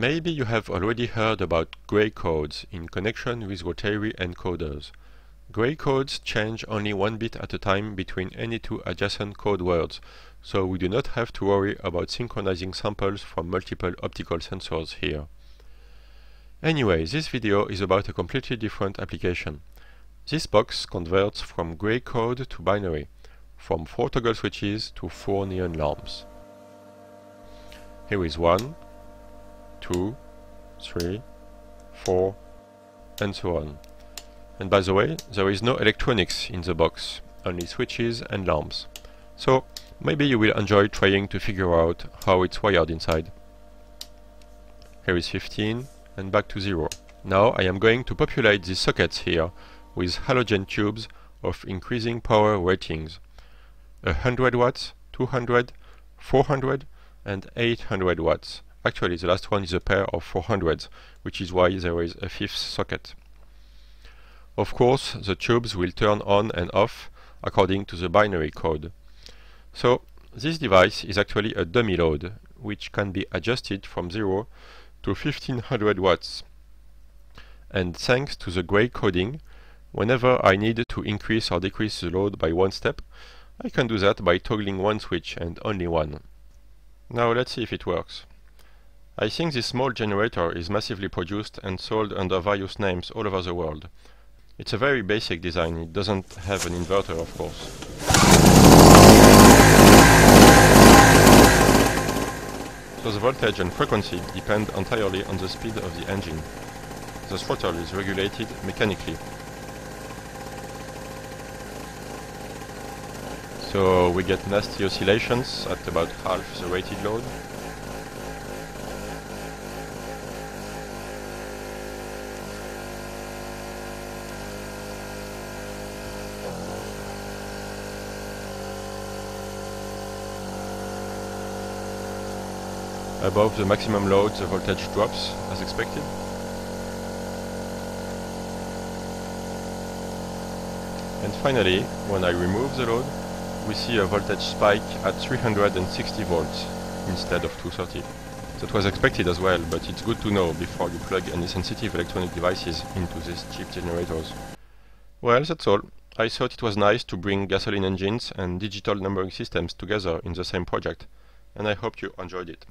Maybe you have already heard about gray codes in connection with rotary encoders. Gray codes change only one bit at a time between any two adjacent code words, so we do not have to worry about synchronizing samples from multiple optical sensors here. Anyway, this video is about a completely different application. This box converts from gray code to binary, from 4 toggle switches to 4 neon lamps. Here is 1, 2, 3, 4, and so on. And by the way, there is no electronics in the box, only switches and lamps. So, maybe you will enjoy trying to figure out how it's wired inside. Here is 15, and back to 0. Now I am going to populate these sockets here with halogen tubes of increasing power ratings. 100 watts, 200, 400 and 800 watts. Actually the last one is a pair of 400s, which is why there is a fifth socket. Of course the tubes will turn on and off according to the binary code. So this device is actually a dummy load, which can be adjusted from 0 to 1500 watts. And thanks to the gray coding, whenever I need to increase or decrease the load by one step, I can do that by toggling one switch and only one. Now let's see if it works. I think this small generator is massively produced and sold under various names all over the world. It's a very basic design, it doesn't have an inverter of course. So the voltage and frequency depend entirely on the speed of the engine. The throttle is regulated mechanically. So we get nasty oscillations at about half the rated load. Above the maximum load the voltage drops as expected. And finally, when I remove the load, we see a voltage spike at 360 volts instead of 230. That was expected as well, but it's good to know before you plug any sensitive electronic devices into these cheap generators. Well, that's all. I thought it was nice to bring gasoline engines and digital numbering systems together in the same project, and I hope you enjoyed it.